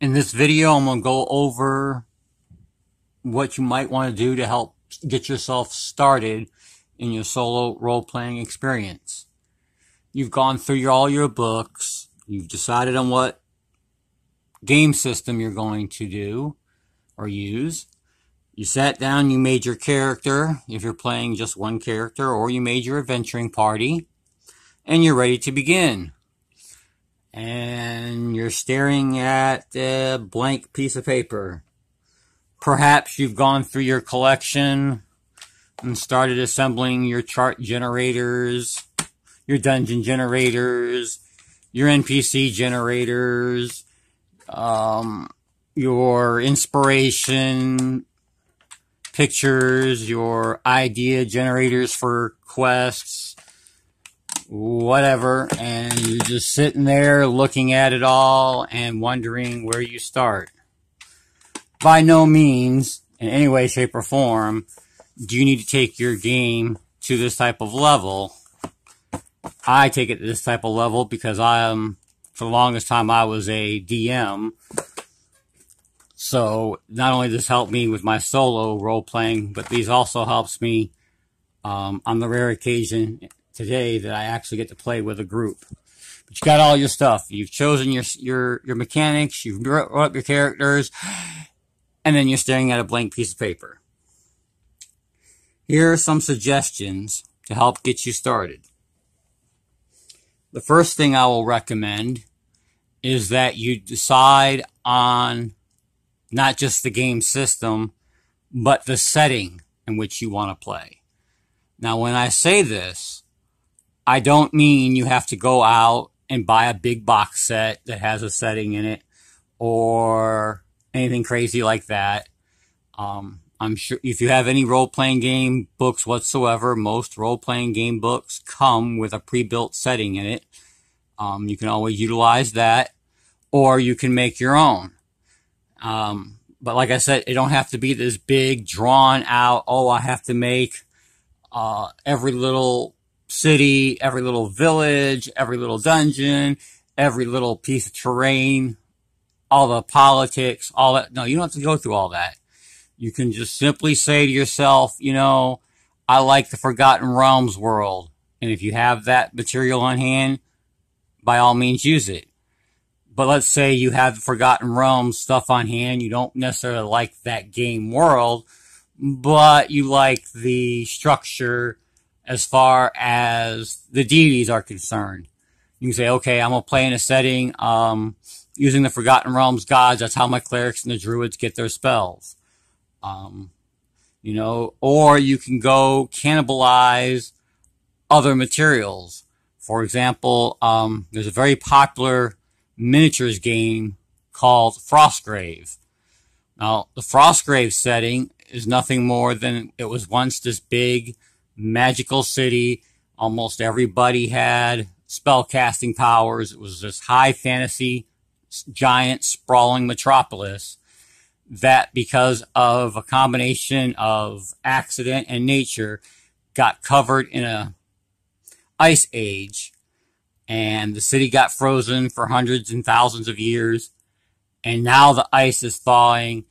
In this video, I'm going to go over what you might want to do to help get yourself started in your solo role-playing experience. You've gone through your, all your books. You've decided on what game system you're going to do or use. You sat down, you made your character, if you're playing just one character, or you made your adventuring party, and you're ready to begin and you're staring at a blank piece of paper. Perhaps you've gone through your collection and started assembling your chart generators, your dungeon generators, your NPC generators, um, your inspiration pictures, your idea generators for quests, whatever, and you're just sitting there looking at it all and wondering where you start. By no means, in any way, shape, or form, do you need to take your game to this type of level. I take it to this type of level because I am, for the longest time, I was a DM. So not only does this help me with my solo role playing, but these also helps me um, on the rare occasion today that I actually get to play with a group. But you got all your stuff. You've chosen your your your mechanics. You've wrote up your characters, and then you're staring at a blank piece of paper. Here are some suggestions to help get you started. The first thing I will recommend is that you decide on not just the game system, but the setting in which you want to play. Now, when I say this, I don't mean you have to go out and buy a big box set that has a setting in it or anything crazy like that. Um, I'm sure if you have any role playing game books whatsoever, most role playing game books come with a pre built setting in it. Um, you can always utilize that or you can make your own. Um, but like I said, it don't have to be this big drawn out, oh, I have to make, uh, every little city, every little village, every little dungeon, every little piece of terrain, all the politics, all that. No, you don't have to go through all that. You can just simply say to yourself, you know, I like the Forgotten Realms world. And if you have that material on hand, by all means use it. But let's say you have the Forgotten Realms stuff on hand. You don't necessarily like that game world, but you like the structure as far as the deities are concerned. You can say, okay, I'm going to play in a setting um, using the Forgotten Realms gods. That's how my clerics and the druids get their spells. Um, you know, or you can go cannibalize other materials. For example, um, there's a very popular miniatures game called Frostgrave. Now, the Frostgrave setting is nothing more than it was once this big magical city. Almost everybody had spell casting powers. It was this high fantasy, giant, sprawling metropolis that, because of a combination of accident and nature, got covered in a ice age. And the city got frozen for hundreds and thousands of years. And now the ice is thawing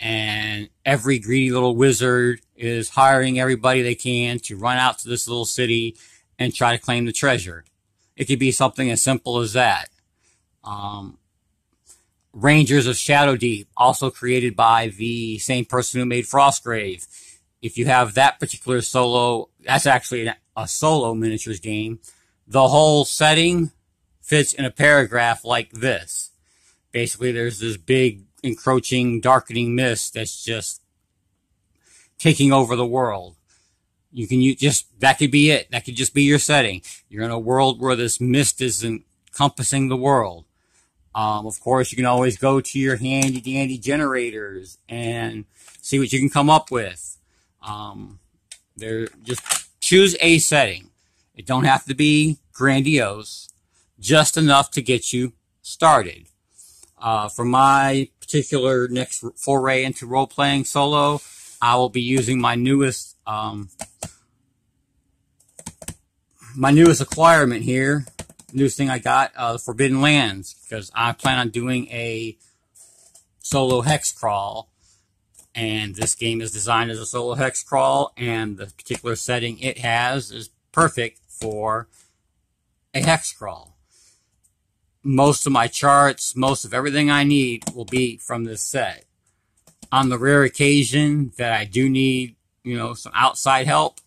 and every greedy little wizard is hiring everybody they can to run out to this little city and try to claim the treasure. It could be something as simple as that. Um, Rangers of Shadow Deep, also created by the same person who made Frostgrave. If you have that particular solo, that's actually a solo miniatures game. The whole setting fits in a paragraph like this. Basically, there's this big encroaching, darkening mist that's just taking over the world. You can use just, that could be it. That could just be your setting. You're in a world where this mist is encompassing the world. Um, of course, you can always go to your handy dandy generators and see what you can come up with. Um, there, just choose a setting. It don't have to be grandiose, just enough to get you started. Uh, for my particular next foray into role playing solo, I will be using my newest um, my newest acquirement here, newest thing I got, uh, Forbidden Lands, because I plan on doing a solo hex crawl. And this game is designed as a solo hex crawl, and the particular setting it has is perfect for a hex crawl. Most of my charts, most of everything I need will be from this set. On the rare occasion that I do need, you know, some outside help,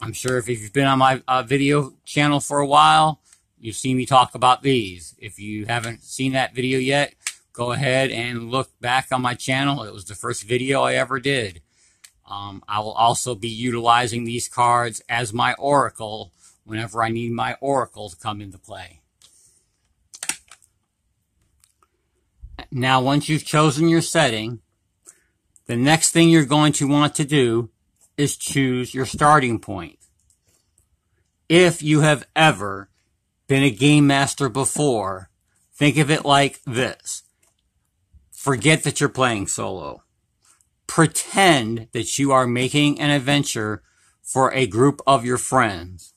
I'm sure if you've been on my uh, video channel for a while, you've seen me talk about these. If you haven't seen that video yet, go ahead and look back on my channel. It was the first video I ever did. Um, I will also be utilizing these cards as my oracle whenever I need my oracle to come into play. Now, once you've chosen your setting, the next thing you're going to want to do is choose your starting point. If you have ever been a game master before, think of it like this. Forget that you're playing solo. Pretend that you are making an adventure for a group of your friends.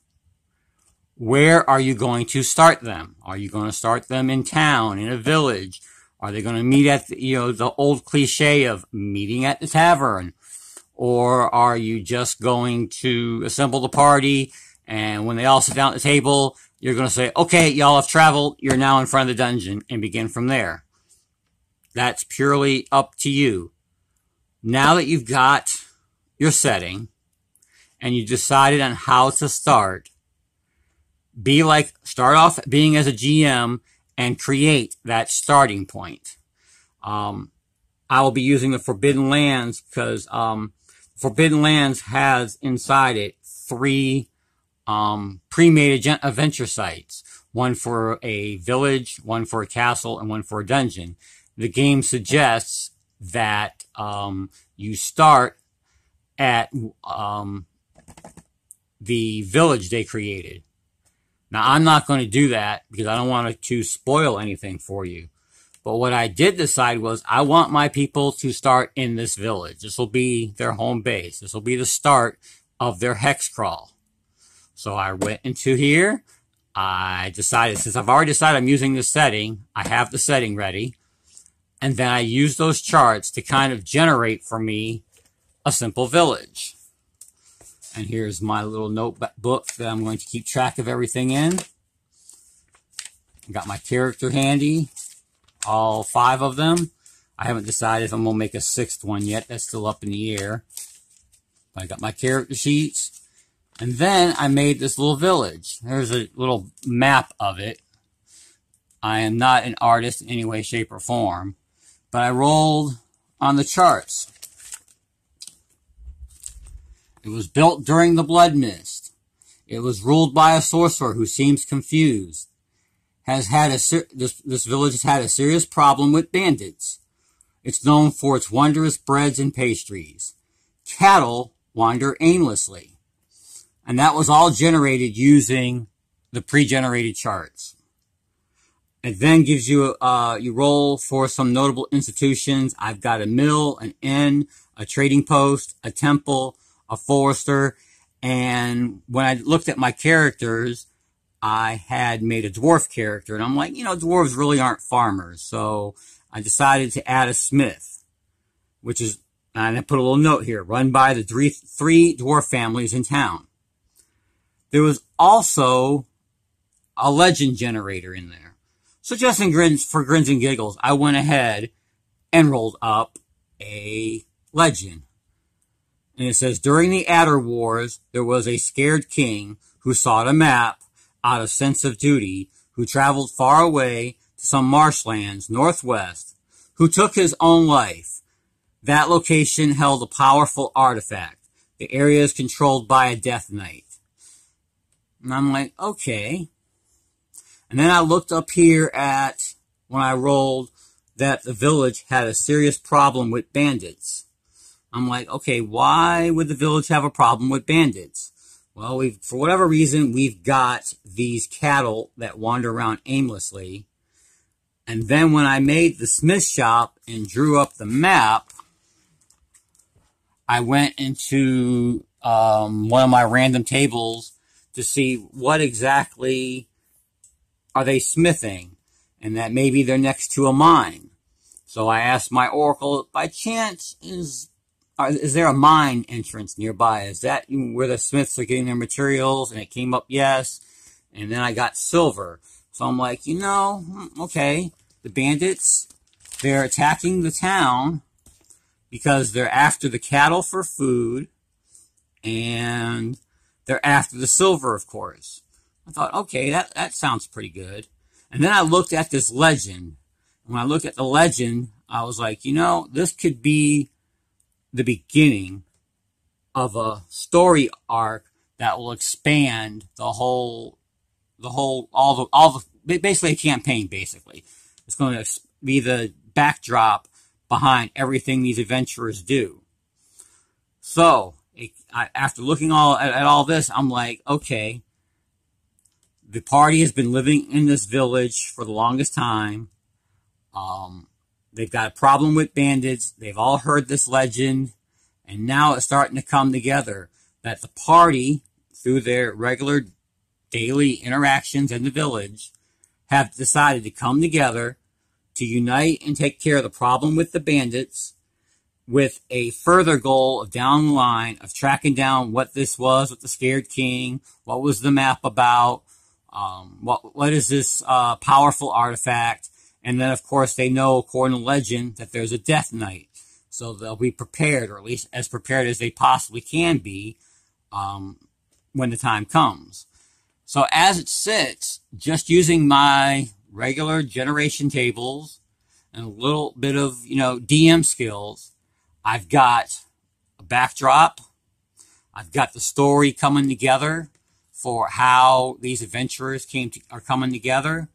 Where are you going to start them? Are you going to start them in town, in a village? Are they going to meet at the, you know the old cliche of meeting at the tavern? Or are you just going to assemble the party and when they all sit down at the table, you're going to say, okay, y'all have traveled. You're now in front of the dungeon and begin from there. That's purely up to you. Now that you've got your setting and you decided on how to start, be like, start off being as a GM and create that starting point. Um, I will be using the Forbidden Lands because um, Forbidden Lands has inside it three um, pre-made adventure sites. One for a village, one for a castle, and one for a dungeon. The game suggests that um, you start at um, the village they created. Now, I'm not going to do that because I don't want to spoil anything for you. But what I did decide was I want my people to start in this village. This will be their home base. This will be the start of their hex crawl. So I went into here. I decided, since I've already decided I'm using this setting, I have the setting ready. And then I use those charts to kind of generate for me a simple village. And here's my little notebook that I'm going to keep track of everything in. I got my character handy all five of them. I haven't decided if I'm going to make a sixth one yet. That's still up in the air. I got my character sheets. And then I made this little village. There's a little map of it. I am not an artist in any way, shape, or form. But I rolled on the charts. It was built during the Blood Mist. It was ruled by a sorcerer who seems confused has had a this this village has had a serious problem with bandits. It's known for its wondrous breads and pastries. Cattle wander aimlessly. And that was all generated using the pre-generated charts. It then gives you, uh, you roll for some notable institutions. I've got a mill, an inn, a trading post, a temple, a forester. And when I looked at my characters, I had made a dwarf character, and I'm like, you know, dwarves really aren't farmers, so I decided to add a smith, which is, and I put a little note here, run by the three, three dwarf families in town. There was also a legend generator in there. So just in grins, for grins and giggles, I went ahead and rolled up a legend. And it says, during the Alder Wars, there was a scared king who sought a map out of sense of duty, who traveled far away to some marshlands northwest, who took his own life. That location held a powerful artifact. The area is controlled by a death knight. And I'm like, okay. And then I looked up here at, when I rolled, that the village had a serious problem with bandits. I'm like, okay, why would the village have a problem with bandits? Well, we've, for whatever reason, we've got these cattle that wander around aimlessly. And then when I made the smith shop and drew up the map, I went into um, one of my random tables to see what exactly are they smithing and that maybe they're next to a mine. So I asked my oracle, by chance, is is there a mine entrance nearby? Is that where the smiths are getting their materials? And it came up yes. And then I got silver. So I'm like, you know, hmm, okay, the bandits, they're attacking the town because they're after the cattle for food and they're after the silver, of course. I thought, okay, that, that sounds pretty good. And then I looked at this legend when I looked at the legend, I was like, you know, this could be the beginning of a story arc that will expand the whole, the whole, all the, all the, basically a campaign, basically. It's going to be the backdrop behind everything these adventurers do. So, after looking all at, at all this, I'm like, okay, the party has been living in this village for the longest time. Um, they've got a problem with bandits. They've all heard this legend. And now it's starting to come together that the party, through their regular daily interactions in the village, have decided to come together to unite and take care of the problem with the bandits with a further goal of down the line of tracking down what this was with the scared king, what was the map about, um, what what is this uh, powerful artifact, and then, of course, they know, according to legend, that there's a death knight. So they'll be prepared, or at least as prepared as they possibly can be, um, when the time comes. So as it sits, just using my regular generation tables and a little bit of, you know, DM skills, I've got a backdrop. I've got the story coming together for how these adventurers came to, are coming together.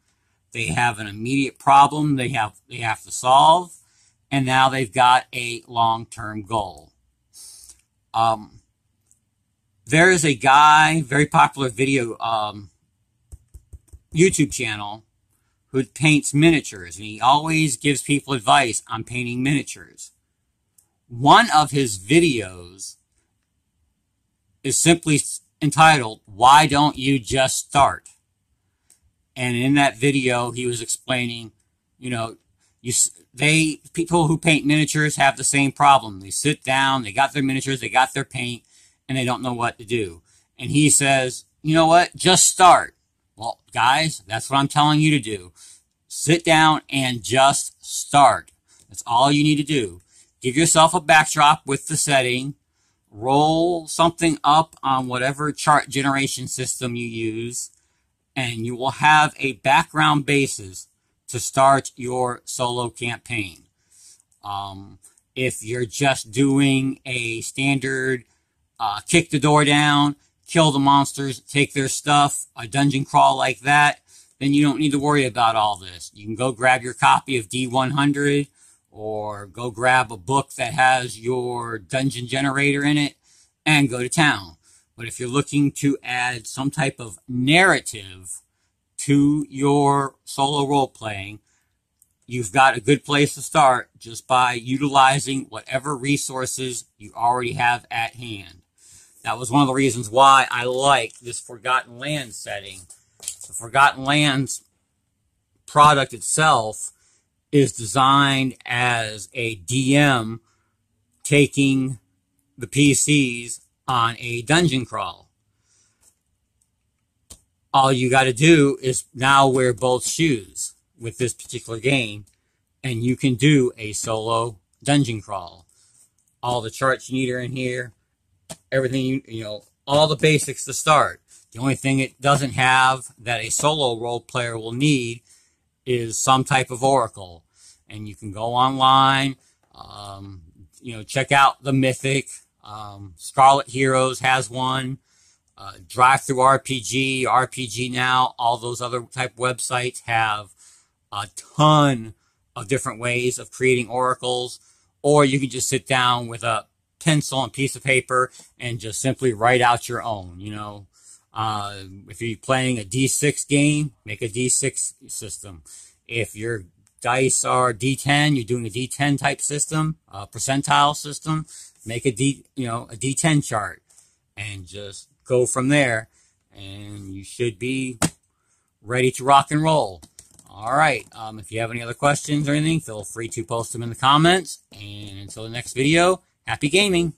They have an immediate problem they have they have to solve, and now they've got a long-term goal. Um, there is a guy, very popular video um, YouTube channel, who paints miniatures, and he always gives people advice on painting miniatures. One of his videos is simply entitled, Why Don't You Just Start? And in that video, he was explaining, you know, you they people who paint miniatures have the same problem. They sit down, they got their miniatures, they got their paint, and they don't know what to do. And he says, you know what? Just start. Well, guys, that's what I'm telling you to do. Sit down and just start. That's all you need to do. Give yourself a backdrop with the setting. Roll something up on whatever chart generation system you use and you will have a background basis to start your solo campaign. Um, if you're just doing a standard uh, kick the door down, kill the monsters, take their stuff, a dungeon crawl like that, then you don't need to worry about all this. You can go grab your copy of D100 or go grab a book that has your dungeon generator in it and go to town. But if you're looking to add some type of narrative to your solo role playing, you've got a good place to start just by utilizing whatever resources you already have at hand. That was one of the reasons why I like this Forgotten Lands setting. The Forgotten Lands product itself is designed as a DM taking the PCs on a dungeon crawl. All you got to do is now wear both shoes with this particular game, and you can do a solo dungeon crawl. All the charts you need are in here. Everything you you know, all the basics to start. The only thing it doesn't have that a solo role player will need is some type of oracle, and you can go online. Um, you know, check out the Mythic um, Scarlet Heroes has one. Uh, DriveThruRPG, RPG RPG Now, all those other type websites have a ton of different ways of creating oracles. Or you can just sit down with a pencil and piece of paper and just simply write out your own. You know, uh, if you're playing a D6 game, make a D6 system. If your dice are D10, you're doing a D10 type system, a percentile system, make a D, you know, a D10 chart and just go from there and you should be ready to rock and roll. All right. Um, if you have any other questions or anything, feel free to post them in the comments. And until the next video, happy gaming.